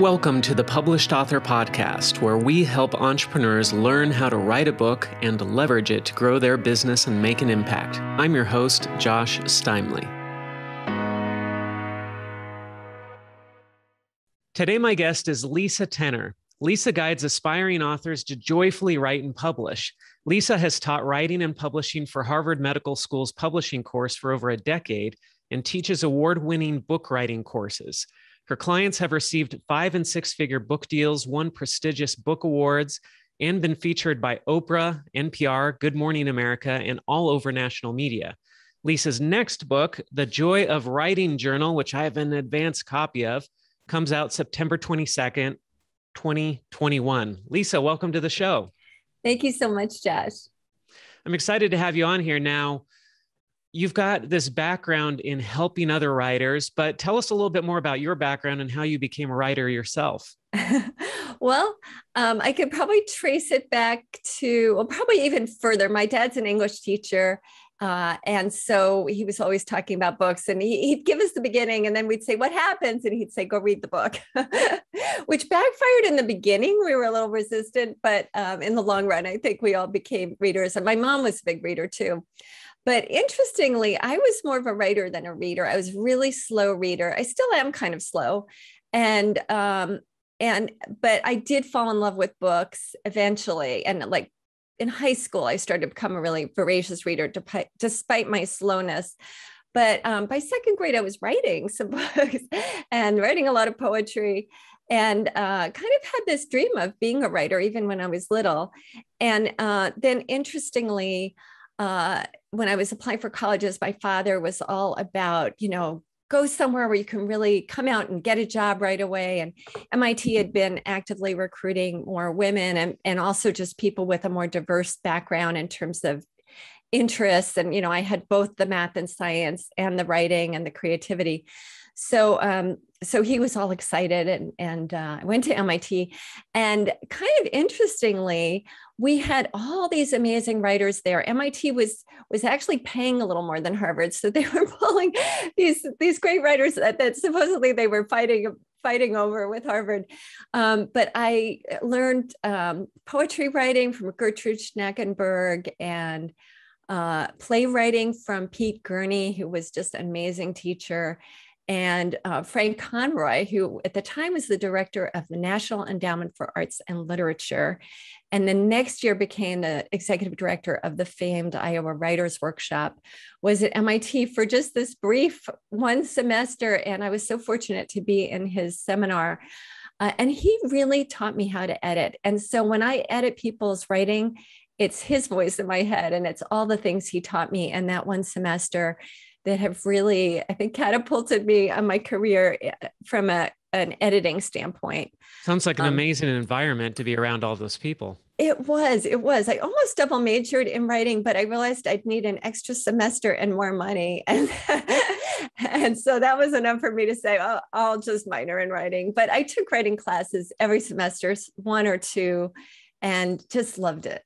Welcome to the Published Author Podcast, where we help entrepreneurs learn how to write a book and leverage it to grow their business and make an impact. I'm your host, Josh Steimle. Today, my guest is Lisa Tener. Lisa guides aspiring authors to joyfully write and publish. Lisa has taught writing and publishing for Harvard Medical School's publishing course for over a decade and teaches award winning book writing courses. Her clients have received five and six figure book deals, won prestigious book awards, and been featured by Oprah, NPR, Good Morning America, and all over national media. Lisa's next book, The Joy of Writing Journal, which I have an advanced copy of, comes out September 22nd, 2021. Lisa, welcome to the show. Thank you so much, Josh. I'm excited to have you on here now you've got this background in helping other writers, but tell us a little bit more about your background and how you became a writer yourself. well, um, I could probably trace it back to, well, probably even further. My dad's an English teacher. Uh, and so he was always talking about books and he, would give us the beginning and then we'd say, What happens? And he'd say, Go read the book, which backfired in the beginning. We were a little resistant, but um, in the long run, I think we all became readers. And my mom was a big reader too. But interestingly, I was more of a writer than a reader. I was really slow reader. I still am kind of slow. And um and but I did fall in love with books eventually and like in high school I started to become a really voracious reader despite my slowness. But um, by second grade, I was writing some books and writing a lot of poetry and uh, kind of had this dream of being a writer even when I was little. And uh, then interestingly, uh, when I was applying for colleges, my father was all about, you know, go somewhere where you can really come out and get a job right away. And MIT had been actively recruiting more women and, and also just people with a more diverse background in terms of interests. And, you know, I had both the math and science and the writing and the creativity. So, um, so he was all excited and and uh, I went to MIT, and kind of interestingly, we had all these amazing writers there. MIT was was actually paying a little more than Harvard, so they were pulling these these great writers that, that supposedly they were fighting fighting over with Harvard. Um, but I learned um, poetry writing from Gjertrud Schnackenberg and uh, playwriting from Pete Gurney, who was just an amazing teacher and uh, Frank Conroy, who at the time was the director of the National Endowment for Arts and Literature, and the next year became the executive director of the famed Iowa Writers Workshop, was at MIT for just this brief one semester. And I was so fortunate to be in his seminar. Uh, and he really taught me how to edit. And so when I edit people's writing, it's his voice in my head and it's all the things he taught me in that one semester that have really, I think, catapulted me on my career eh, from a, an editing standpoint. Sounds like an um, amazing environment to be around all those people. It was, it was. I almost double majored in writing, but I realized I'd need an extra semester and more money. And, and so that was enough for me to say, oh, I'll just minor in writing. But I took writing classes every semester, one or two, and just loved it.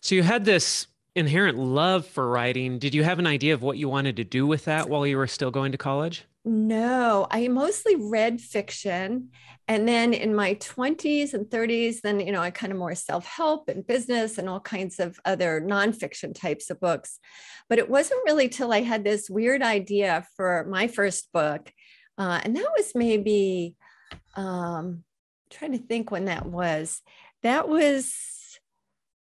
So you had this inherent love for writing. Did you have an idea of what you wanted to do with that while you were still going to college? No, I mostly read fiction. And then in my 20s and 30s, then, you know, I kind of more self help and business and all kinds of other nonfiction types of books. But it wasn't really till I had this weird idea for my first book. Uh, and that was maybe, um, trying to think when that was. That was,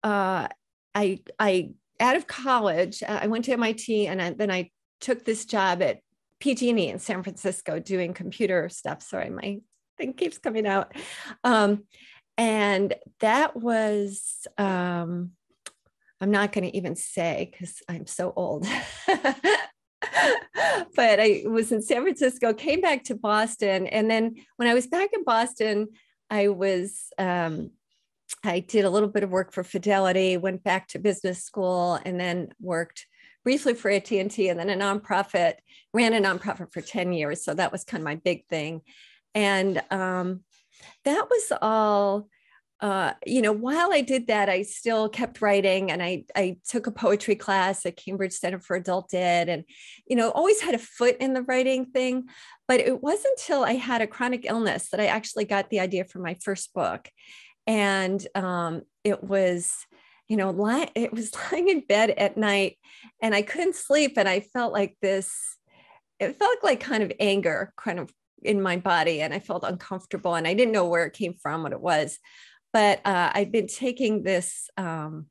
uh, I I out of college, uh, I went to MIT, and I, then I took this job at PG&E in San Francisco doing computer stuff. Sorry, my thing keeps coming out. Um, and that was um, I'm not going to even say because I'm so old. but I was in San Francisco, came back to Boston, and then when I was back in Boston, I was um, I did a little bit of work for Fidelity, went back to business school, and then worked briefly for AT&T and then a nonprofit, ran a nonprofit for 10 years. So that was kind of my big thing. And um, that was all uh, you know, while I did that, I still kept writing and I, I took a poetry class at Cambridge Center for Adult Ed and, you know, always had a foot in the writing thing. But it wasn't until I had a chronic illness that I actually got the idea for my first book. And um, it was, you know, it was lying in bed at night and I couldn't sleep. And I felt like this, it felt like kind of anger kind of in my body and I felt uncomfortable and I didn't know where it came from, what it was. But uh, I've been taking this um,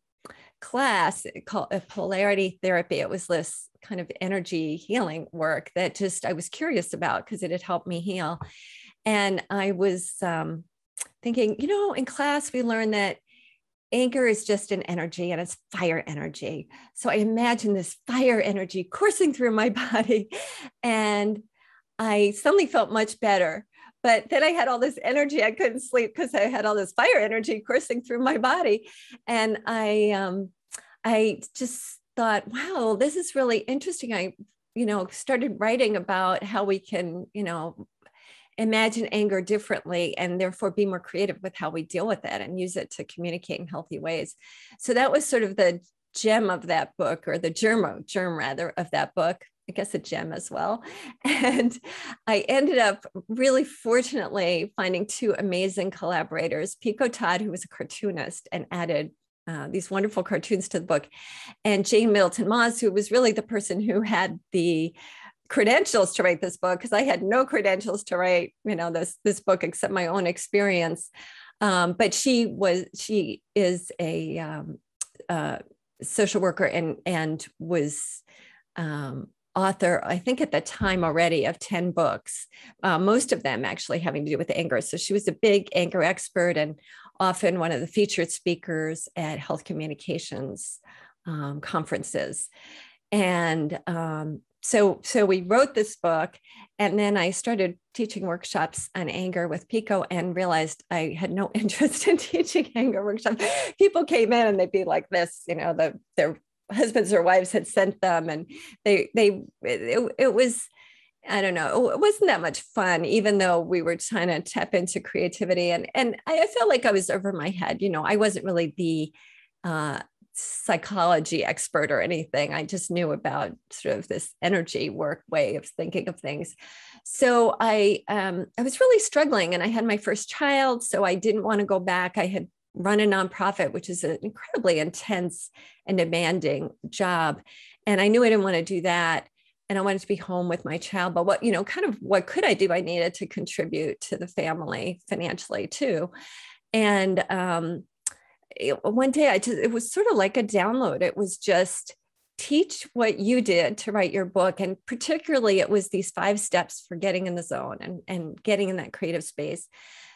class called a polarity therapy. It was this kind of energy healing work that just I was curious about because it had helped me heal. And I was um, thinking, you know, in class we learned that anger is just an energy and it's fire energy. So I imagine this fire energy coursing through my body. And I suddenly felt much better. But then I had all this energy. I couldn't sleep because I had all this fire energy coursing through my body. And I um, I just thought, wow, this is really interesting. I, you know, started writing about how we can, you know, imagine anger differently and therefore be more creative with how we deal with it and use it to communicate in healthy ways. So that was sort of the gem of that book or the germ germ rather of that book I guess a gem as well. And I ended up really fortunately finding two amazing collaborators Peaco Todd, who was a cartoonist and added uh, these wonderful cartoons to the book, and Jane Middelton-Moz, who was really the person who had the credentials to write this book because I had no credentials to write, you know, this this book except my own experience. Um, but she was she is a um, uh, social worker and and was um, author, I think at the time already, of 10 books, uh, most of them actually having to do with anger. So she was a big anger expert and often one of the featured speakers at health communications um, conferences. And um, so so we wrote this book and then i started teaching workshops on anger with Peaco and realized i had no interest in teaching anger workshops people came in and they'd be like this you know the their husbands or wives had sent them and they they it, it was I don't know. It wasn't that much fun, even though we were trying to tap into creativity. And and I felt like I was over my head. You know, I wasn't really the uh, psychology expert or anything. I just knew about sort of this energy work way of thinking of things. So I um, I was really struggling, and I had my first child, so I didn't want to go back. I had run a nonprofit, which is an incredibly intense and demanding job, and I knew I didn't want to do that. And I wanted to be home with my child, but what you know, kind of what could I do? I needed to contribute to the family financially too, and um, one day I just, it was sort of like a download. It was just teach what you did to write your book. And particularly it was these five steps for getting in the zone and, and getting in that creative space.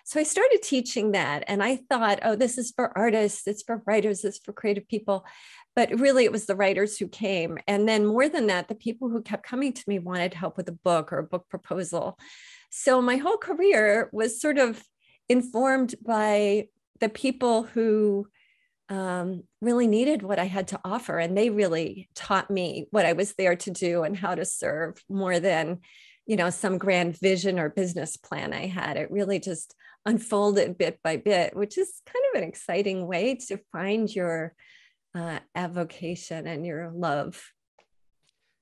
So I started teaching that and I thought, oh, this is for artists, it's for writers, it's for creative people. But really, it was the writers who came. And then more than that, the people who kept coming to me wanted help with a book or a book proposal. So my whole career was sort of informed by the people who um, really needed what I had to offer. And they really taught me what I was there to do and how to serve more than, you know, some grand vision or business plan I had. It really just unfolded bit by bit, which is kind of an exciting way to find your uh, avocation and your love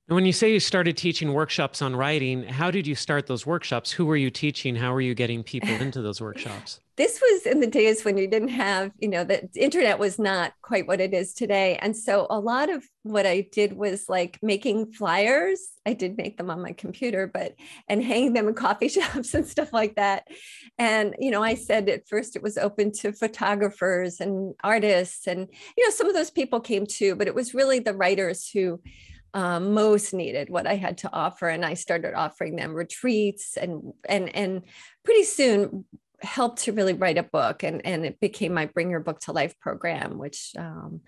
when you say you started teaching workshops on writing, how did you start those workshops? Who were you teaching? How were you getting people into those workshops? This was in the days when you didn't have, you know, the internet was not quite what it is today. And so a lot of what I did was like making flyers. I did make them on my computer, but and hanging them in coffee shops and stuff like that. And, you know, I said at first it was open to photographers and artists. And, you know, some of those people came too, but it was really the writers who um, most needed what I had to offer, and I started offering them retreats and and and pretty soon helped to really write a book and, and it became my bring your book to life program which um,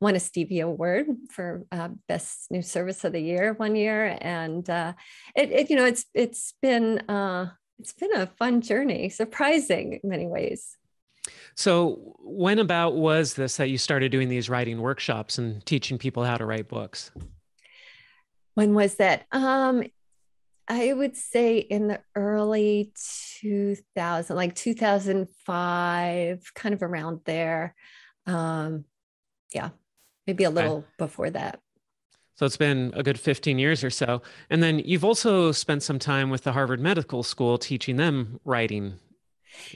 won a stevie award for uh, best new service of the year one year. And uh, it, it, you know it's it's been uh, it's been a fun journey surprising in many ways. So when about was this that you started doing these writing workshops and teaching people how to write books? When was that? Um, I would say in the early 2000, like 2005, kind of around there. Um, yeah, maybe a little okay. before that. So it's been a good 15 years or so. And then you've also spent some time with the Harvard Medical School teaching them writing.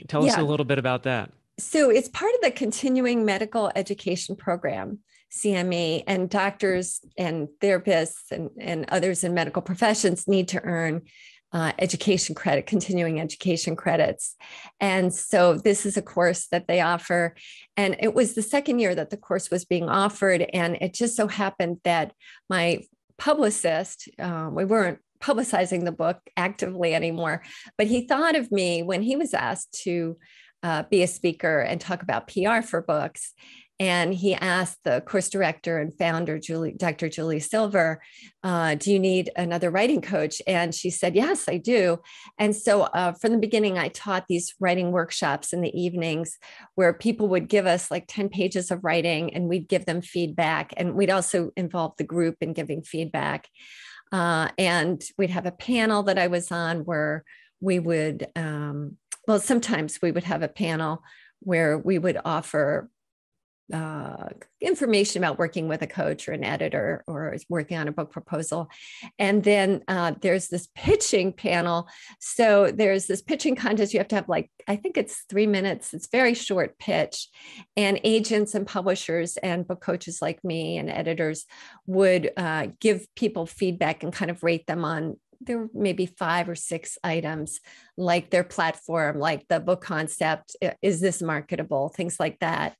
Tell yeah. us a little bit about that. So it's part of the continuing medical education program. CME and doctors and therapists and, and others in medical professions need to earn uh, education credit, continuing education credits. And so this is a course that they offer. And it was the second year that the course was being offered. And it just so happened that my publicist, um, we weren't publicizing the book actively anymore, but he thought of me when he was asked to uh, be a speaker and talk about PR for books and he asked the course director and founder julie dr julie silver uh, do you need another writing coach? And she said yes i do. And so uh, from the beginning i taught these writing workshops in the evenings where people would give us like 10 pages of writing and we'd give them feedback. And we'd also involve the group in giving feedback. Uh, and we'd have a panel that i was on where we would um, well sometimes we would have a panel where we would offer uh, information about working with a coach or an editor or working on a book proposal. And then uh, there's this pitching panel. So there's this pitching contest. You have to have like, I think it's three minutes. It's very short pitch. And agents and publishers and book coaches like me and editors would uh, give people feedback and kind of rate them on there were maybe five or six items like their platform like the book concept is this marketable? things like that.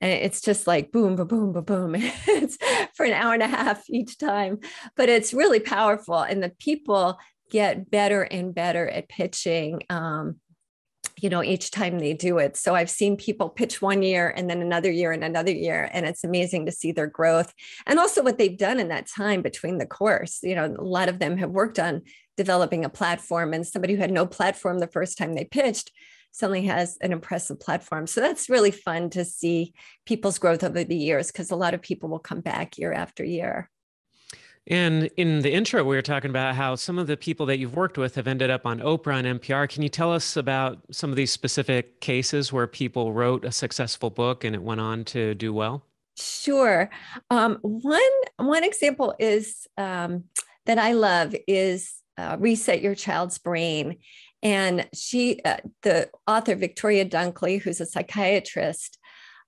And it's just like boom boom boom boom boom. It's for an hour and a half each time but it's really powerful and the people get better and better at pitching um, you know each time they do it. So i've seen people pitch one year and then another year and another year and it's amazing to see their growth and also what they've done in that time between the course. You know a lot of them have worked on developing a platform and somebody who had no platform the first time they pitched suddenly has an impressive platform. So that's really fun to see people's growth over the years because a lot of people will come back year after year and in the intro, we were talking about how some of the people that you've worked with have ended up on Oprah and NPR. Can you tell us about some of these specific cases where people wrote a successful book and it went on to do well? Sure. Um, one one example is um, that I love is uh, "Reset Your Child's Brain," and she, uh, the author Victoria Dunckley, who's a psychiatrist,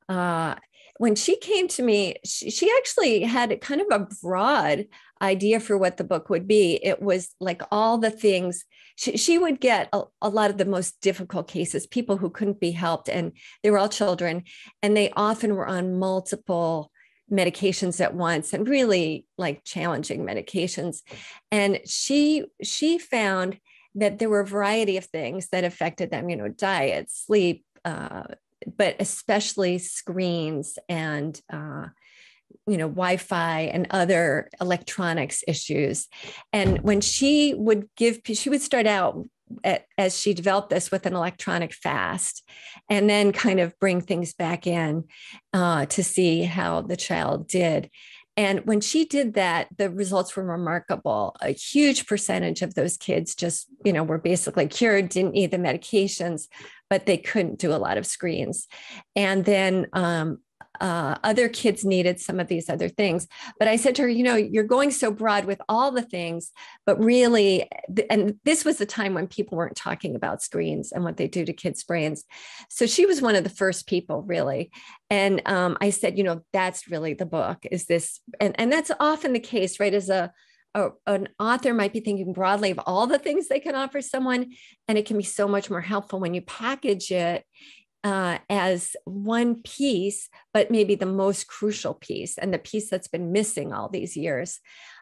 uh, when she came to me, she, she actually had kind of a broad idea for what the book would be. It was like all the things she, she would get a, a, lot of the most difficult cases, people who couldn't be helped, and they were all children, and they often were on multiple medications at once and really like challenging medications and she she found that there were a variety of things that affected them you know diet sleep uh, but especially screens and uh, you know wi-fi and other electronics issues. And when she would give she would start out at, as she developed this with an electronic fast and then kind of bring things back in uh, to see how the child did and when she did that, the results were remarkable. A huge percentage of those kids just, you know, were basically cured, didn't need the medications, but they couldn't do a lot of screens. And then um, uh, other kids needed some of these other things. But I said to her, you know, you're going so broad with all the things, but really, and this was a time when people weren't talking about screens and what they do to kids' brains. So she was one of the first people, really. And um, I said, you know, that's really the book is this. And, and that's often the case, right? As a, a, an author might be thinking broadly of all the things they can offer someone, and it can be so much more helpful when you package it uh, as one piece, but maybe the most crucial piece and the piece that's been missing all these years.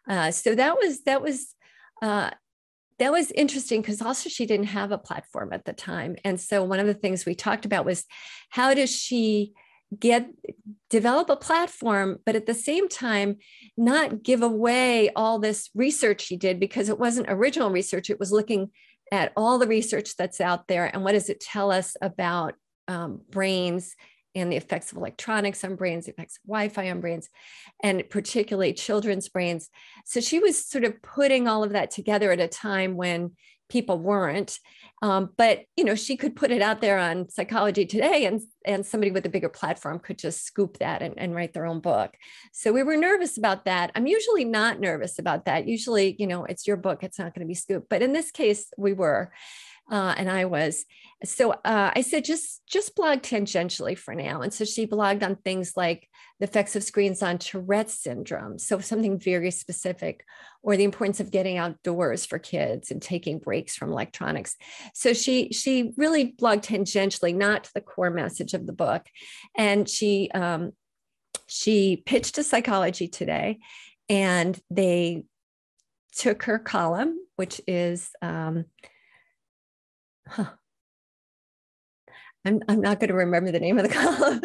Uh, so that was that was uh, that was interesting because also she didn't have a platform at the time, and so one of the things we talked about was how does she get develop a platform but at the same time not give away all this research she did because it wasn't original research it was looking at all the research that's out there and what does it tell us about um, brains and the effects of electronics on brains, the effects of Wi-Fi on brains, and particularly children's brains. So she was sort of putting all of that together at a time when people weren't. Um, but you know, she could put it out there on Psychology Today, and and somebody with a bigger platform could just scoop that and, and write their own book. So we were nervous about that. I'm usually not nervous about that. Usually, you know, it's your book; it's not going to be scooped. But in this case, we were uh, and I was. So uh, I said, just just blog tangentially for now. And so she blogged on things like the effects of screens on Tourette's syndrome, so something very specific, or the importance of getting outdoors for kids and taking breaks from electronics. So she she really blogged tangentially, not the core message of the book, and she um, she pitched a psychology today, and they took her column, which is um, huh. I'm, I'm not going to remember the name of the column.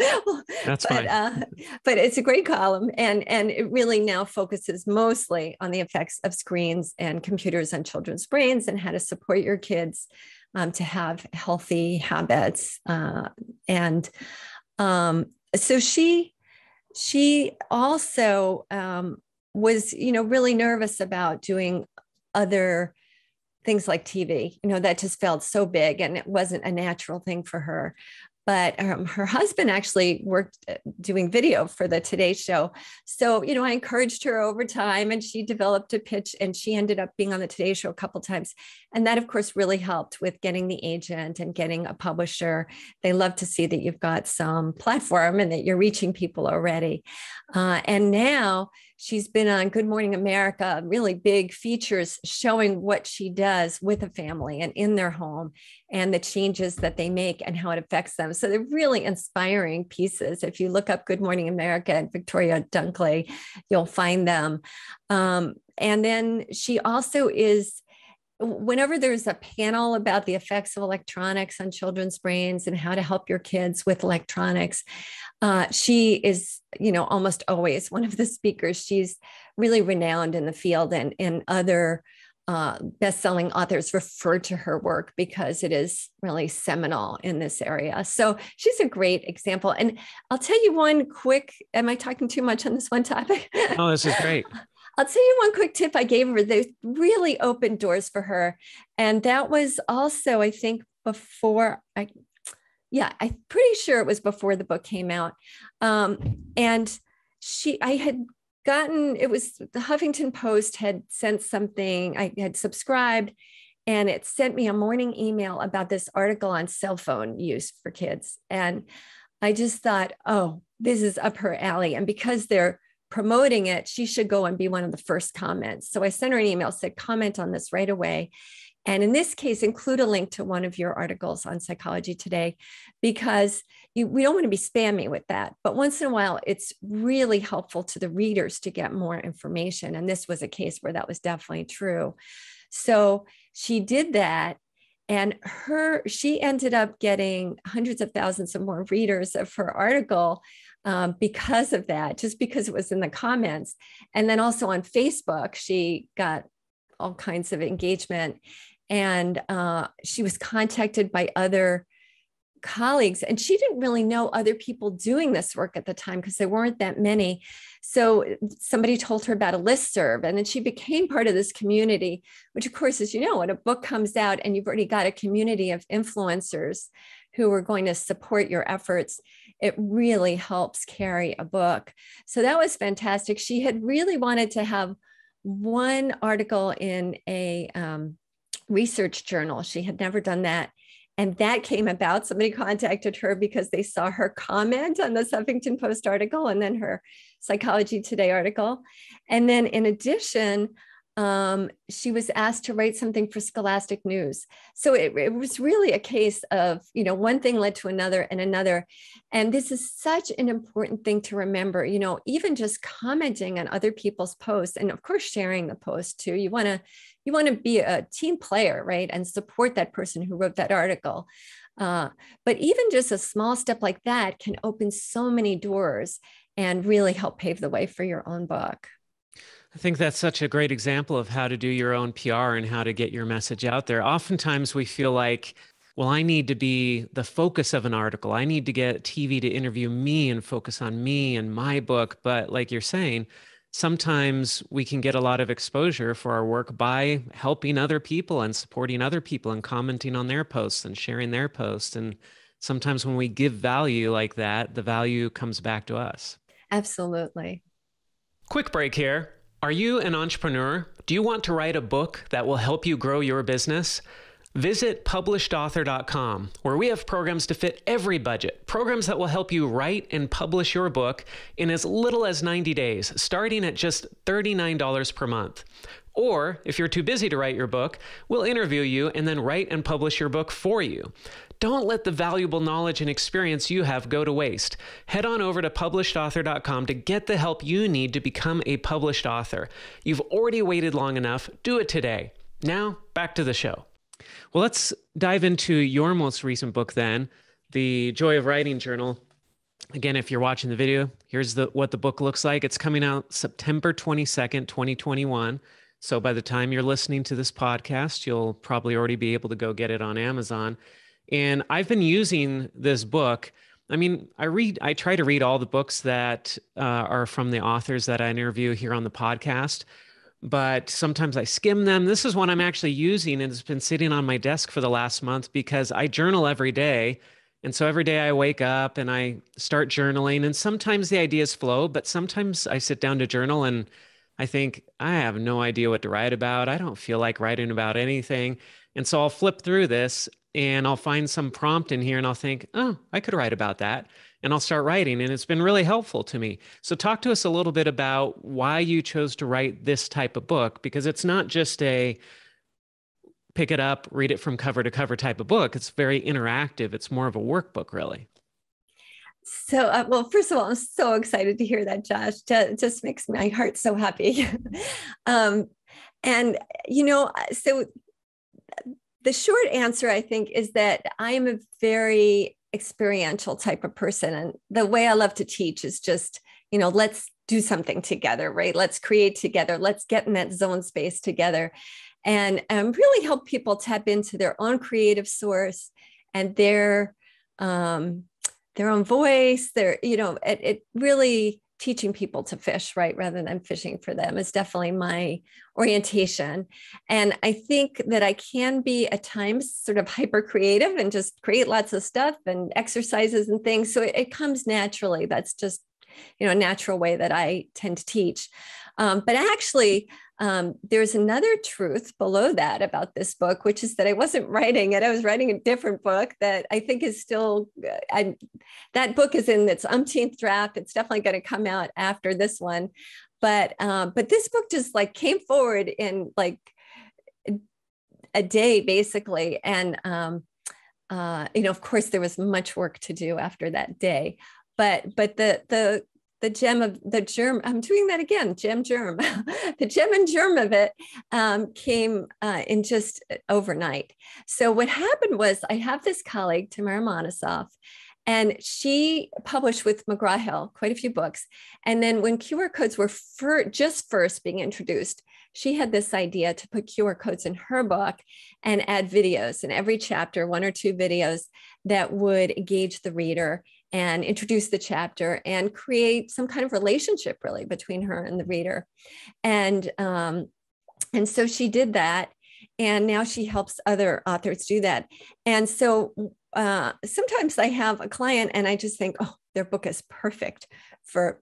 That's but, fine. Uh, but it's a great column, and and it really now focuses mostly on the effects of screens and computers on children's brains and how to support your kids um, to have healthy habits. Uh, and um, so she she also um, was, you know, really nervous about doing other things like TV. You know, that just felt so big and it wasn't a natural thing for her. But um, her husband actually worked uh, doing video for the Today Show. So, you know, I encouraged her over time and she developed a pitch and she ended up being on the Today Show a couple times. And that, of course, really helped with getting the agent and getting a publisher. They love to see that you've got some platform and that you're reaching people already. Uh, and now, She's been on Good Morning America, really big features showing what she does with a family and in their home and the changes that they make and how it affects them. So they're really inspiring pieces. If you look up Good Morning America and Victoria Dunckley, you'll find them. Um, and then she also is whenever there's a panel about the effects of electronics on children's brains and how to help your kids with electronics, uh, she is, you know, almost always one of the speakers. She's really renowned in the field, and and other uh, best-selling authors refer to her work because it is really seminal in this area. So she's a great example. And I'll tell you one quick. Am I talking too much on this one topic? Oh, this is great. I'll tell you one quick tip I gave her that really opened doors for her. And that was also, I think, before I, yeah, I'm pretty sure it was before the book came out. Um, and she, I had gotten, it was the Huffington Post had sent something, I had subscribed, and it sent me a morning email about this article on cell phone use for kids. And I just thought, oh, this is up her alley. And because they're promoting it, she should go and be one of the first comments. So I sent her an email, said, comment on this right away. And in this case, include a link to one of your articles on Psychology Today, because you, we don't want to be spammy with that. But once in a while, it's really helpful to the readers to get more information. And this was a case where that was definitely true. So she did that and her she ended up getting hundreds of thousands of more readers of her article um, because of that, just because it was in the comments. And then also on Facebook, she got all kinds of engagement. And uh, she was contacted by other colleagues, and she didn't really know other people doing this work at the time because there weren't that many. So somebody told her about a list serve, and then she became part of this community, which, of course, as you know, when a book comes out and you've already got a community of influencers who are going to support your efforts, it really helps carry a book. So that was fantastic. She had really wanted to have one article in a um, research journal. She had never done that. And that came about. Somebody contacted her because they saw her comment on the Huffington Post article and then her Psychology Today article. And then, in addition, um, she was asked to write something for Scholastic News. So it, it, was really a case of, you know, one thing led to another and another. And this is such an important thing to remember, you know, even just commenting on other people's posts and of course sharing the post too. You want to you want to be a team player, right? And support that person who wrote that article. Uh, but even just a small step like that can open so many doors and really help pave the way for your own book. I think that's such a great example of how to do your own PR and how to get your message out there. Oftentimes we feel like well, I need to be the focus of an article. I need to get TV to interview me and focus on me and my book. But like you're saying, sometimes we can get a lot of exposure for our work by helping other people and supporting other people and commenting on their posts and sharing their posts. And sometimes when we give value like that, the value comes back to us. Absolutely. Quick break here. Are you an entrepreneur? Do you want to write a book that will help you grow your business? Visit publishedauthor.com, where we have programs to fit every budget, programs that will help you write and publish your book in as little as 90 days, starting at just $39 per month. Or, if you're too busy to write your book, we'll interview you and then write and publish your book for you. Don't let the valuable knowledge and experience you have go to waste. Head on over to publishedauthor.com to get the help you need to become a published author. You've already waited long enough. Do it today. Now, back to the show. Well, let's dive into your most recent book then, The Joy of Writing Journal. Again, if you're watching the video, here's the what the book looks like. It's coming out September 22nd, 2021. So by the time you're listening to this podcast, you'll probably already be able to go get it on Amazon. And I've been using this book. I mean, I read, I try to read all the books that uh, are from the authors that I interview here on the podcast but sometimes I skim them. This is one I'm actually using and it's been sitting on my desk for the last month because I journal every day. And so every day I wake up and I start journaling, and sometimes the ideas flow, but sometimes I sit down to journal and I think, I have no idea what to write about. I don't feel like writing about anything. And so I'll flip through this and I'll find some prompt in here and I'll think, oh, I could write about that and I'll start writing. And it's been really helpful to me. So, talk to us a little bit about why you chose to write this type of book, because it's not just a pick it up, read it from cover to cover type of book. It's very interactive, it's more of a workbook, really. So, uh, well, first of all, I'm so excited to hear that, Josh. It just makes my heart so happy. um, and, you know, so the short answer, I think, is that I am a very experiential type of person. And the way I love to teach is just, you know, let's do something together, right? Let's create together. Let's get in that zone space together and um, really help people tap into their own creative source and their um, their own voice. Their, you know, it, it really teaching people to fish, right, rather than fishing for them is definitely my orientation. And I think that I can be at times sort of hyper creative and just create lots of stuff and exercises and things. So it, it comes naturally. That's just, you know, a natural way that I tend to teach. Um, but actually, um, there's another truth below that about this book, which is that I wasn't writing it. I was writing a different book that I think is still, uh, I, that book is in its umpteenth draft. It's definitely going to come out after this one. But, um, but this book just like came forward in like a day basically. And, um, uh, you know, of course, there was much work to do after that day but but the the the gem of the germ i'm doing that again gem germ. The gem and germ of it um, came uh, in just uh, overnight. So what happened was i have this colleague tamara monosoff and she published with mcgraw-hill quite a few books. And then when qr codes were fir- just first being introduced she had this idea to put qr codes in her book and add videos in every chapter one or two videos that would engage the reader and introduce the chapter and create some kind of relationship really between her and the reader. And um, and so she did that and now she helps other authors do that. And so uh, sometimes i have a client and i just think oh their book is perfect for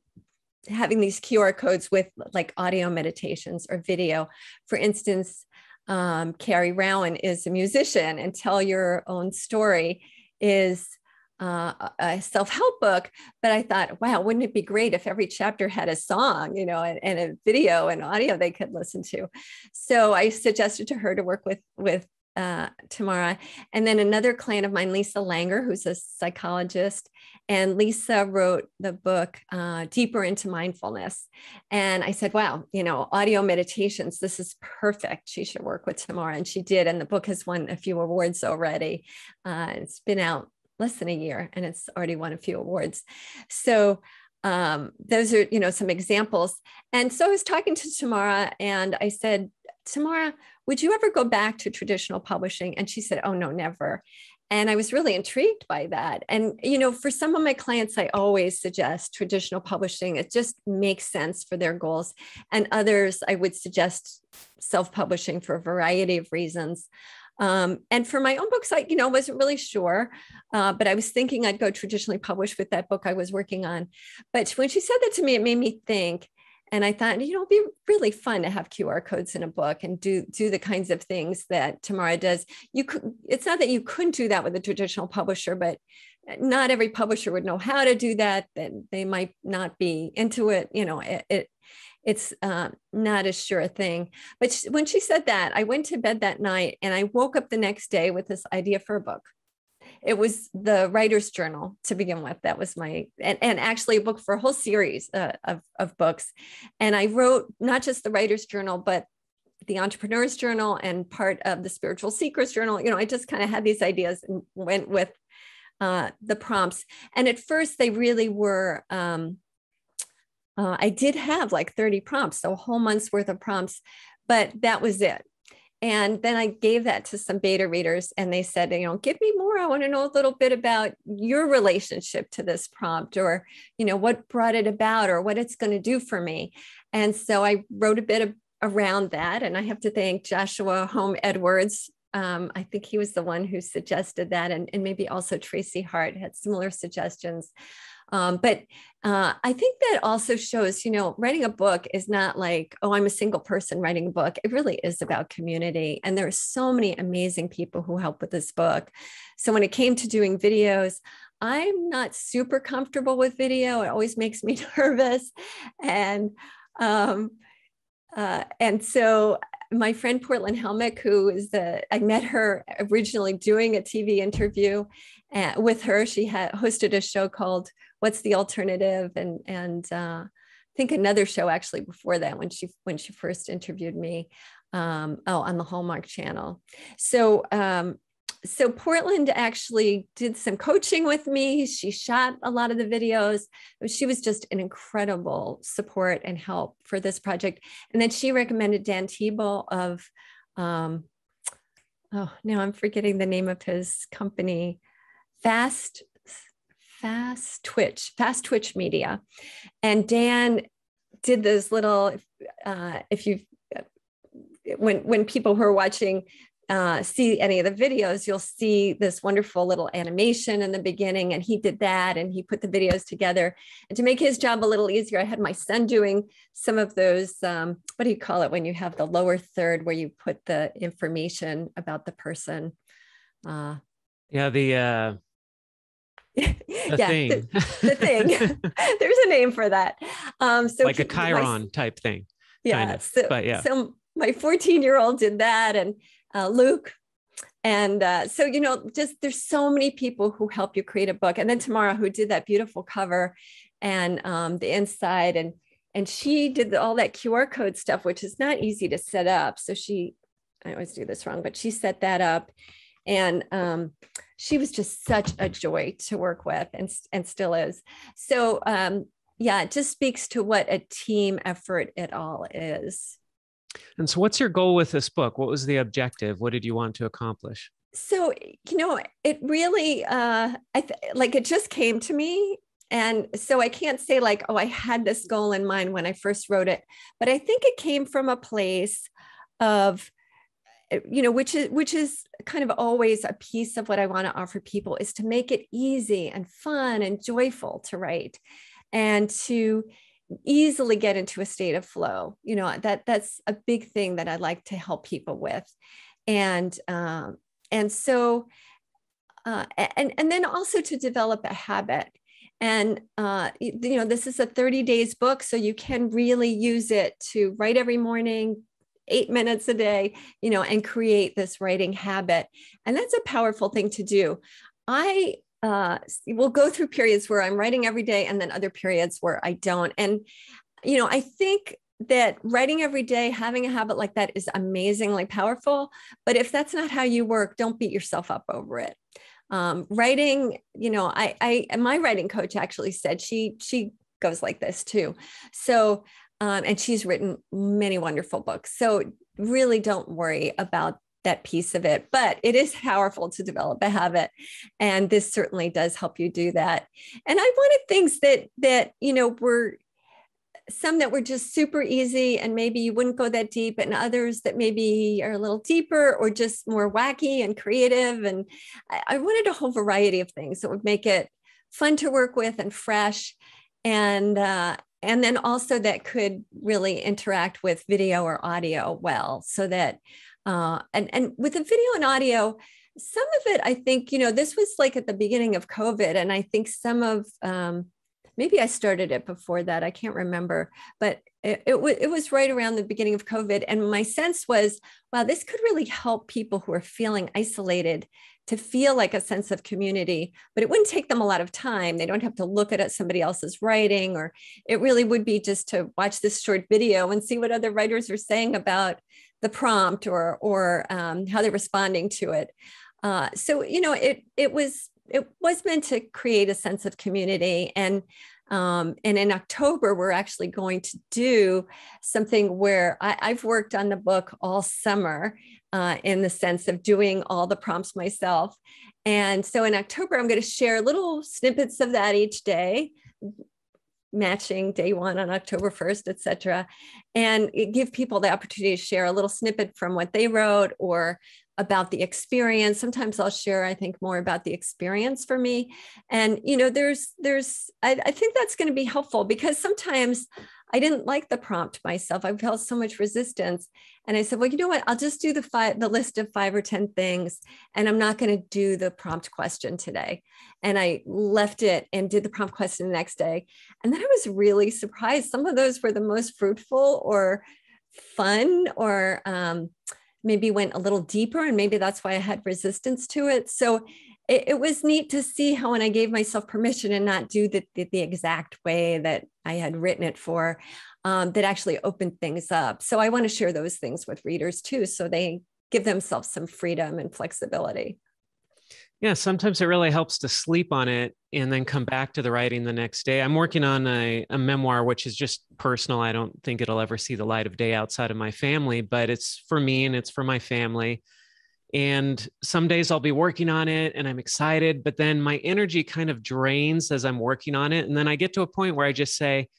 having these qr codes with like audio meditations or video. For instance um, carrie rowan is a musician and tell your own story is uh, a self-help book but i thought wow wouldn't it be great if every chapter had a song you know and, and, a video and audio they could listen to so i suggested to her to work with with uh, Tamara. And then another client of mine, Lisa Langer, who's a psychologist. And Lisa wrote the book uh, Deeper into Mindfulness. And I said, wow, you know, audio meditations, this is perfect. She should work with Tamara. And she did. And the book has won a few awards already. Uh, it's been out less than a year and it's already won a few awards. So um, those are, you know, some examples. And so I was talking to Tamara and I said, Tamara, would you ever go back to traditional publishing? And she said, Oh, no, never. and I was really intrigued by that. And, you know, for some of my clients, I always suggest traditional publishing. It just makes sense for their goals. And others, I would suggest self publishing for a variety of reasons. Um, and for my own books, I, you know, wasn't really sure, uh, but I was thinking I'd go traditionally published with that book I was working on. But when she said that to me, it made me think, and I thought, you know, it'd be really fun to have QR codes in a book and do do the kinds of things that Tamara does. You could. It's not that you couldn't do that with a traditional publisher, but not every publisher would know how to do that. That they might not be into it. You know, it, it it's uh, not a sure thing. But she, when she said that, I went to bed that night and I woke up the next day with this idea for a book. It was the writer's journal to begin with. That was my and, and actually a book for a whole series uh, of, of books. And i wrote not just the writer's journal but the entrepreneur's journal and part of the spiritual seekers journal. You know i just kind of had these ideas and went with uh, the prompts. And at first they really were um, uh, i did have like 30 prompts so a whole month's worth of prompts but that was it and then I gave that to some beta readers, and they said, you know, give me more. I want to know a little bit about your relationship to this prompt, or, you know, what brought it about, or what it's going to do for me. And so I wrote a bit of, around that. And I have to thank Joshua Home Edwards. Um, I think he was the one who suggested that, and, and maybe also Tracy Hart had similar suggestions. Um, but uh, I think that also shows, you know, writing a book is not like, oh, I'm a single person writing a book. It really is about community. And there are so many amazing people who help with this book. So when it came to doing videos, I'm not super comfortable with video. It always makes me nervous. And um, uh, and so my friend Portland Helmich, who is the, I met her originally doing a TV interview uh, with her. She had hosted a show called what's the alternative? And and uh, I think another show actually before that when she when she first interviewed me um, oh on the Hallmark Channel. So um, so Portland actually did some coaching with me. She shot a lot of the videos. She was just an incredible support and help for this project. And then she recommended Dan Tebel of um, oh now I'm forgetting the name of his company fast Fast Twitch, Fast Twitch Media. And Dan did this little, uh, if you, when, when people who are watching uh, see any of the videos, you'll see this wonderful little animation in the beginning. And he did that and he put the videos together. And to make his job a little easier, I had my son doing some of those. Um, what do you call it when you have the lower third where you put the information about the person? Uh, yeah, the uh, the yeah, thing. The, the thing. There's a name for that. Um, so like a chyron my, type thing. Yeah. Kind of. So, but yeah. So my 14 year old did that, and uh, Luke. And uh, so, you know, just there's so many people who help you create a book. And then Tamara, who did that beautiful cover and um, the inside, and and she did all that QR code stuff, which is not easy to set up. So she, I always do this wrong, but she set that up and um, she was just such a joy to work with and, and still is. So um, yeah it just speaks to what a team effort it all is. And so what's your goal with this book? What was the objective? What did you want to accomplish? So you know it really uh i th- like it just came to me. And so i can't say like oh i had this goal in mind when i first wrote it but i think it came from a place of you know which is which is kind of always a piece of what i want to offer people is to make it easy and fun and joyful to write and to easily get into a state of flow. You know that that's a big thing that i like to help people with. And um, and so uh, and and then also to develop a habit. And uh, you know this is a 30 days book so you can really use it to write every morning eight minutes a day, you know, and create this writing habit. And that's a powerful thing to do. I uh, will go through periods where I'm writing every day and then other periods where I don't. And, you know, I think that writing every day, having a habit like that is amazingly powerful. But if that's not how you work, don't beat yourself up over it. Um, writing, you know, I, I, my writing coach actually said she, she goes like this too. So um, and she's written many wonderful books. So really don't worry about that piece of it but it is powerful to develop a habit. And this certainly does help you do that. And i wanted things that that you know were some that were just super easy and maybe you wouldn't go that deep and others that maybe are a little deeper or just more wacky and creative. And i, I wanted a whole variety of things that would make it fun to work with and fresh. And uh, and then also that could really interact with video or audio well so that uh, and and with the video and audio some of it i think you know this was like at the beginning of covid and i think some of um, maybe i started it before that i can't remember but it, it, w- it was right around the beginning of covid and my sense was wow this could really help people who are feeling isolated to feel like a sense of community, but it wouldn't take them a lot of time. They don't have to look at somebody else's writing, or it really would be just to watch this short video and see what other writers are saying about the prompt or or um, how they're responding to it. Uh, so you know, it it was it was meant to create a sense of community and. Um, and in October, we're actually going to do something where I, I've worked on the book all summer uh, in the sense of doing all the prompts myself. And so in October, I'm going to share little snippets of that each day, matching day one on October 1st, et cetera, and give people the opportunity to share a little snippet from what they wrote or about the experience sometimes i'll share i think more about the experience for me and you know there's there's i, I think that's going to be helpful because sometimes I didn't like the prompt myself. I felt so much resistance. And I said, well, you know what? I'll just do the five, the list of five or 10 things, and I'm not going to do the prompt question today. And I left it and did the prompt question the next day. And then I was really surprised. Some of those were the most fruitful or fun or um, maybe went a little deeper. And maybe that's why I had resistance to it. So it, it, was neat to see how when I gave myself permission and not do the, the, the exact way that I had written it for, um, that actually opened things up. So I want to share those things with readers too, so they give themselves some freedom and flexibility. Yeah, sometimes it really helps to sleep on it and then come back to the writing the next day. I'm working on a, a, memoir, which is just personal. I don't think it'll ever see the light of day outside of my family, but it's for me and it's for my family. And some days I'll be working on it and I'm excited, but then my energy kind of drains as I'm working on it. And then I get to a point where I just say,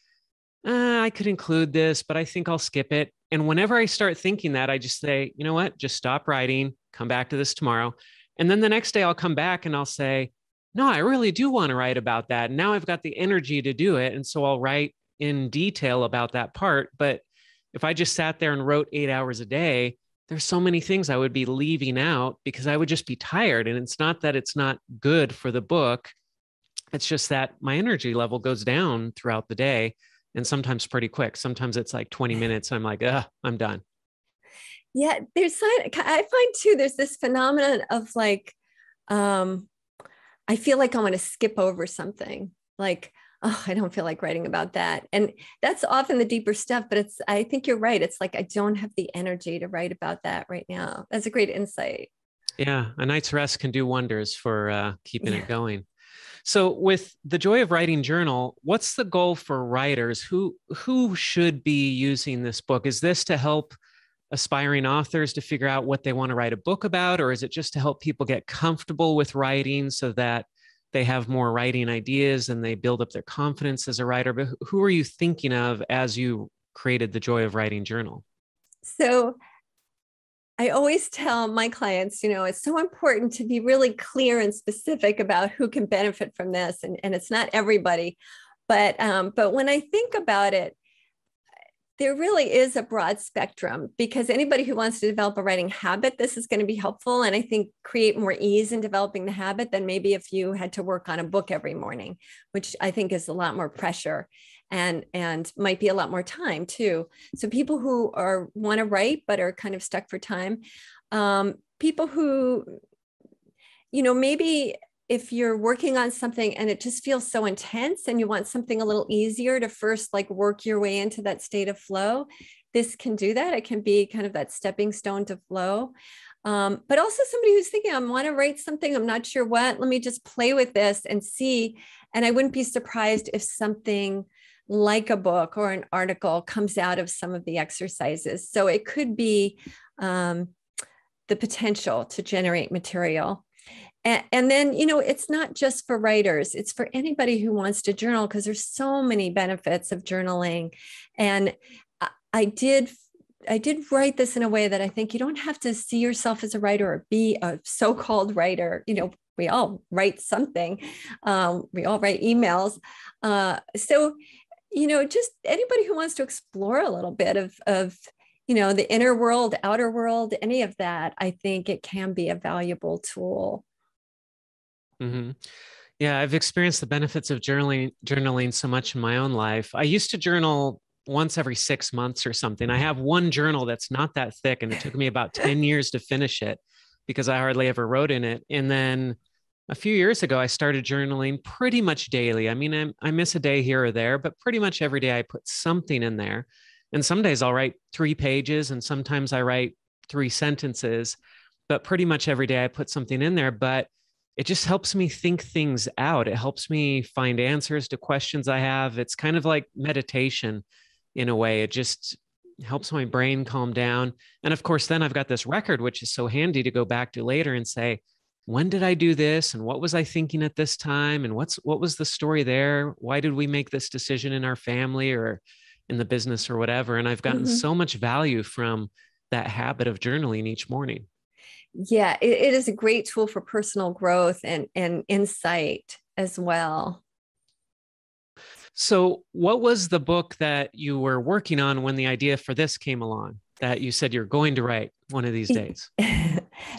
uh, I could include this, but I think I'll skip it. And whenever I start thinking that, I just say, you know what, just stop writing, come back to this tomorrow. And then the next day I'll come back and I'll say, no, I really do want to write about that. And now I've got the energy to do it. And so I'll write in detail about that part. But if I just sat there and wrote eight hours a day, there's so many things I would be leaving out because I would just be tired. And it's not that it's not good for the book, it's just that my energy level goes down throughout the day and sometimes pretty quick. Sometimes it's like 20 minutes. I'm like, ugh, I'm done. Yeah, there's I find too, there's this phenomenon of like, um, I feel like I want to skip over something. Like, oh, I don't feel like writing about that. And that's often the deeper stuff, but it's, I think you're right. It's like, I don't have the energy to write about that right now. That's a great insight. Yeah. A night's rest can do wonders for uh, keeping yeah. it going. So with the Joy of Writing journal, what's the goal for writers? Who who should be using this book? Is this to help aspiring authors to figure out what they want to write a book about or is it just to help people get comfortable with writing so that they have more writing ideas and they build up their confidence as a writer. But who are you thinking of as you created the Joy of Writing journal? So I always tell my clients, you know, it's so important to be really clear and specific about who can benefit from this. And, and it's not everybody. But um, but when I think about it, there really is a broad spectrum because anybody who wants to develop a writing habit, this is going to be helpful. And I think create more ease in developing the habit than maybe if you had to work on a book every morning, which I think is a lot more pressure and and might be a lot more time too. So people who are want to write but are kind of stuck for time, um, people who you know maybe if you're working on something and it just feels so intense and you want something a little easier to first like work your way into that state of flow, this can do that. It can be kind of that stepping stone to flow. Um, but also somebody who's thinking, I want to write something, I'm not sure what, let me just play with this and see. And I wouldn't be surprised if something like a book or an article comes out of some of the exercises. So it could be um, the potential to generate material. And, and then, you know, it's not just for writers, it's for anybody who wants to journal because there's so many benefits of journaling. And I did I did write this in a way that I think you don't have to see yourself as a writer or be a so-called writer. You know, we all write something. Um, we all write emails. Uh, so, you know, just anybody who wants to explore a little bit of of you know the inner world, outer world, any of that, I think it can be a valuable tool. Mm-hmm. Yeah, I've experienced the benefits of journaling journaling so much in my own life. I used to journal once every six months or something. I have one journal that's not that thick, and it took me about 10 years to finish it because I hardly ever wrote in it. And then a few years ago, I started journaling pretty much daily. I mean, I, I miss a day here or there, but pretty much every day I put something in there. And some days I'll write three pages, and sometimes I write three sentences, but pretty much every day I put something in there. But it just helps me think things out. It helps me find answers to questions I have. It's kind of like meditation in a way. It just helps my brain calm down. And of course, then I've got this record, which is so handy to go back to later and say, when did I do this? And what was I thinking at this time? And what's what was the story there? Why did we make this decision in our family or in the business or whatever? And I've gotten mm-hmm. so much value from that habit of journaling each morning. Yeah, it, it is a great tool for personal growth and, and insight as well. So, what was the book that you were working on when the idea for this came along that you said you're going to write one of these days?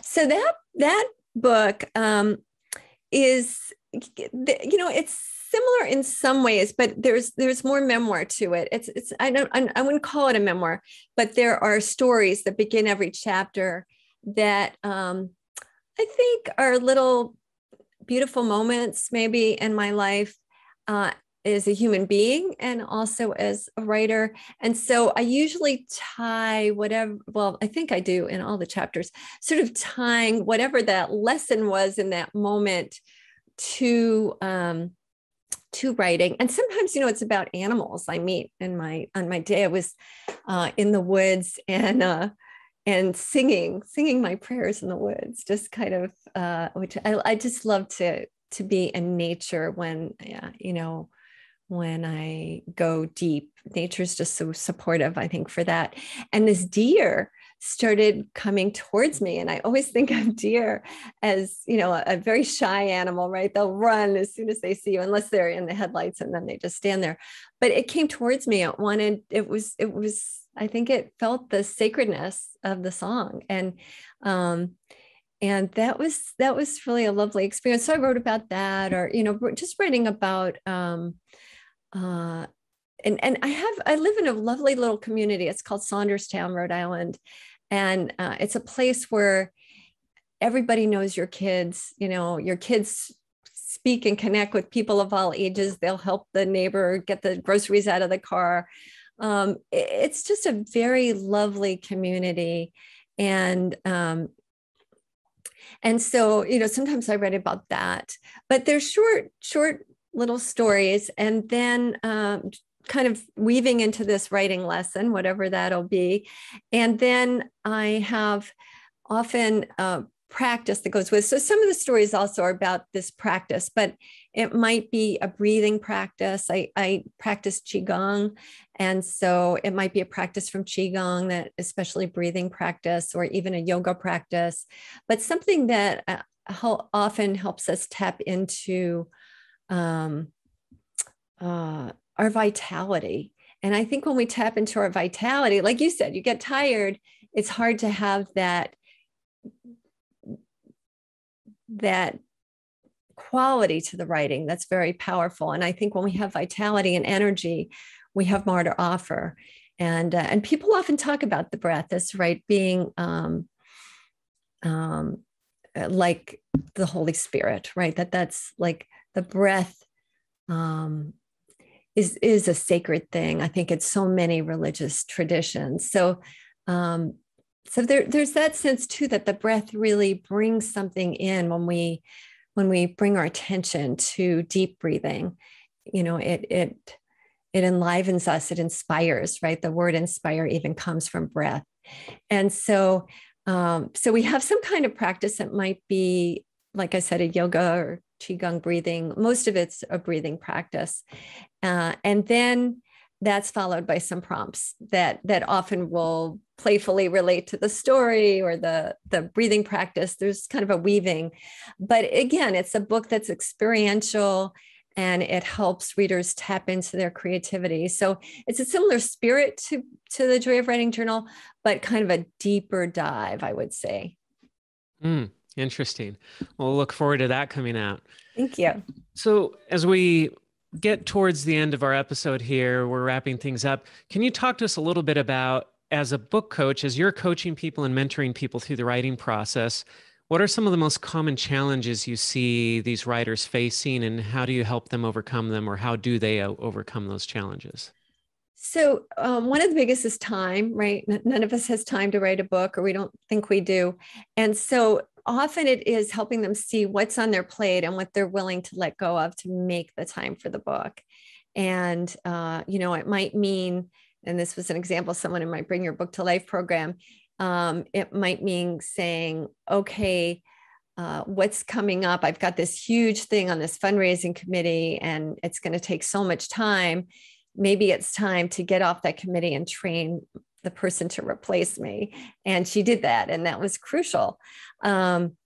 so that that book um, is, you know, it's similar in some ways, but there's there's more memoir to it. It's it's I don't I, I wouldn't call it a memoir, but there are stories that begin every chapter that um, I think are little beautiful moments maybe in my life uh, as a human being and also as a writer. And so I usually tie whatever, well, I think I do in all the chapters, sort of tying whatever that lesson was in that moment to um, to writing and sometimes you know it's about animals i meet in my on my day i was uh, in the woods and uh, and singing singing my prayers in the woods just kind of uh, which I, I just love to to be in nature when yeah, you know when I go deep. Nature's just so supportive, I think, for that. And this deer started coming towards me. And I always think of deer as, you know, a, a, very shy animal, right? They'll run as soon as they see you, unless they're in the headlights and then they just stand there. But it came towards me. It wanted, it was, it was, I think it felt the sacredness of the song. And um, and that was that was really a lovely experience. So I wrote about that, or you know, just writing about um, uh, and and I have I live in a lovely little community. It's called Saunderstown, Rhode Island, and uh, it's a place where everybody knows your kids. You know, your kids speak and connect with people of all ages. They'll help the neighbor get the groceries out of the car. Um, it's just a very lovely community, and um, and so you know sometimes I read about that, but they're short short little stories and then um, kind of weaving into this writing lesson, whatever that'll be. And then I have often uh, practice that goes with. So some of the stories also are about this practice, but it might be a breathing practice. I, I practice Qigong. And so it might be a practice from Qigong that especially breathing practice or even a yoga practice, but something that uh, often helps us tap into um, uh, our vitality. And I think when we tap into our vitality, like you said, you get tired, it's hard to have that that quality to the writing that's very powerful. And I think when we have vitality and energy, we have more to offer. And uh, and people often talk about the breath as right being um, um, like the Holy Spirit, right? That that's like the breath um, is is a sacred thing. I think it's so many religious traditions. So um, so there, there's that sense too that the breath really brings something in when we when we bring our attention to deep breathing. You know, it it it enlivens us, it inspires, right? The word inspire even comes from breath. And so Um, so we have some kind of practice that might be, like I said, a yoga or qigong breathing. Most of it's a breathing practice, uh, and then that's followed by some prompts that that often will playfully relate to the story or the the breathing practice. There's kind of a weaving. But again it's a book that's experiential and it helps readers tap into their creativity. So it's a similar spirit to to the joy of writing journal but kind of a deeper dive i would say. Mm, interesting. We'll look forward to that coming out. Thank you. So as we get towards the end of our episode here, we're wrapping things up. Can you talk to us a little bit about, as a book coach, as you're coaching people and mentoring people through the writing process, what are some of the most common challenges you see these writers facing, and how do you help them overcome them, or how do they overcome those challenges? So, um, one of the biggest is time, right? None of us has time to write a book, or we don't think we do. And so, often it is helping them see what's on their plate and what they're willing to let go of to make the time for the book. And, uh, you know, it might mean, and this was an example, someone in my Bring Your Book to Life program, um, it might mean saying, okay, uh, what's coming up? I've got this huge thing on this fundraising committee, and it's going to take so much time. Maybe it's time to get off that committee and train the person to replace me. And she did that and that was crucial. Um,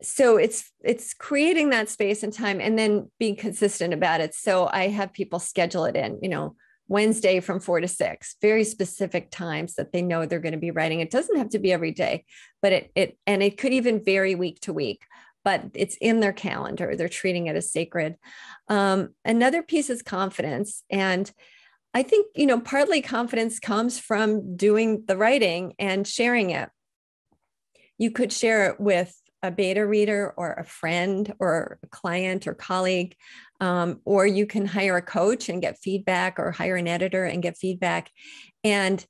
so it's it's creating that space and time and then being consistent about it. So i have people schedule it in you know wednesday from four to six very specific times that they know they're going to be writing. It doesn't have to be every day but it it and it could even vary week to week but it's in their calendar. They're treating it as sacred. Um, another piece is confidence. And I think, you know, partly confidence comes from doing the writing and sharing it. You could share it with a beta reader or a friend or a client or colleague, um, or you can hire a coach and get feedback or hire an editor and get feedback. And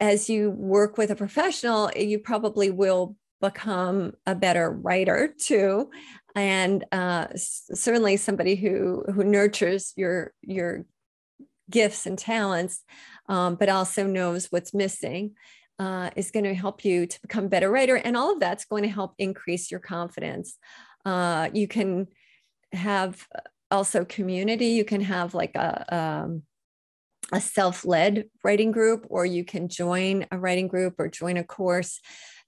as you work with a professional, you probably will become a better writer too and uh, certainly somebody who who nurtures your your gifts and talents, um, but also knows what's missing. Uh, is going to help you to become a better writer. And all of that's going to help increase your confidence. Uh, you can have also community. You can have like a, um, a self-led writing group, or you can join a writing group or join a course.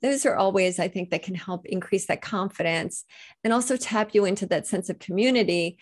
Those are all ways I think that can help increase that confidence and also tap you into that sense of community uh,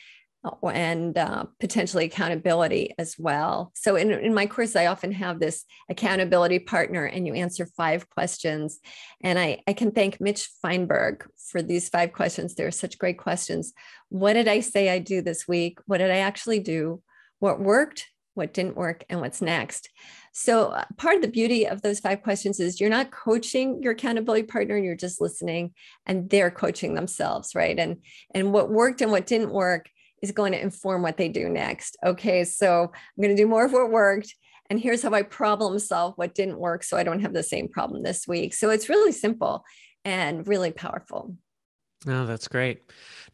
and uh, potentially accountability as well. So, in, in my course, I often have this accountability partner, and you answer five questions. And I, I can thank Mitch Feinberg for these five questions. They're such great questions. What did I say I do this week? What did I actually do? What worked? What didn't work? And what's next? So, uh, part of the beauty of those five questions is you're not coaching your accountability partner, and you're just listening, and they're coaching themselves, right? And and what worked and what didn't work is going to inform what they do next. Okay, so I'm going to do more of what worked. And here's how I problem solve what didn't work so I don't have the same problem this week. So it's really simple and really powerful. Oh, that's great.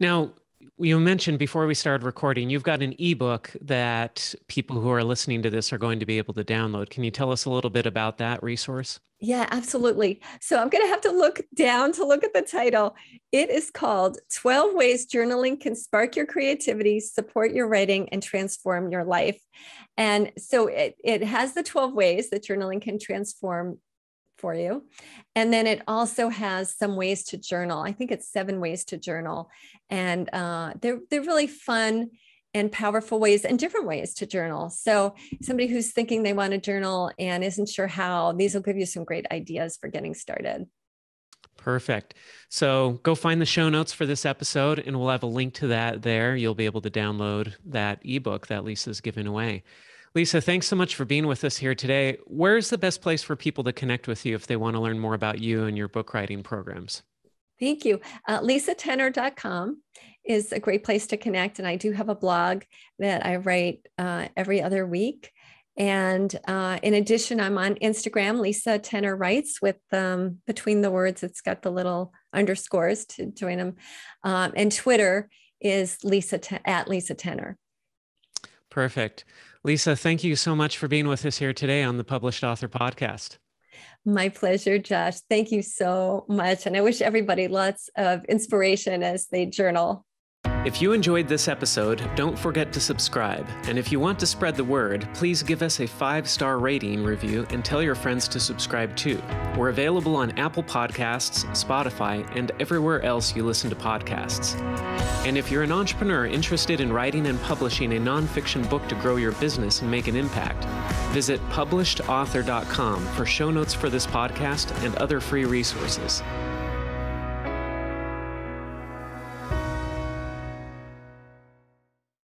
Now, you mentioned before we started recording, you've got an ebook that people who are listening to this are going to be able to download. Can you tell us a little bit about that resource? Yeah, absolutely. So I'm going to have to look down to look at the title. It is called 12 Ways Journaling Can Spark Your Creativity, Support Your Writing, and Transform Your Life. And so it, it has the 12 ways that journaling can transform for you. And then it also has some ways to journal. I think it's seven ways to journal. And uh, they're, they're really fun and powerful ways and different ways to journal. So, somebody who's thinking they want to journal and isn't sure how, these will give you some great ideas for getting started. Perfect. So, go find the show notes for this episode, and we'll have a link to that there. You'll be able to download that ebook that Lisa's giving away. Lisa, thanks so much for being with us here today. Where's the best place for people to connect with you if they want to learn more about you and your book writing programs? Thank you. Uh, lisatener.com is a great place to connect. And I do have a blog that I write uh, every other week. And uh, in addition, I'm on Instagram, Lisa Tener Writes, with um, between the words, it's got the little underscores to join them. Um, and Twitter is Lisa at Lisa Tener. Perfect. Lisa, thank you so much for being with us here today on the Published Author Podcast. My pleasure, Josh. Thank you so much. And I wish everybody lots of inspiration as they journal. If you enjoyed this episode, don't forget to subscribe. And if you want to spread the word, please give us a five star rating review and tell your friends to subscribe too. We're available on Apple Podcasts, Spotify, and everywhere else you listen to podcasts. And if you're an entrepreneur interested in writing and publishing a nonfiction book to grow your business and make an impact, visit publishedauthor.com for show notes for this podcast and other free resources.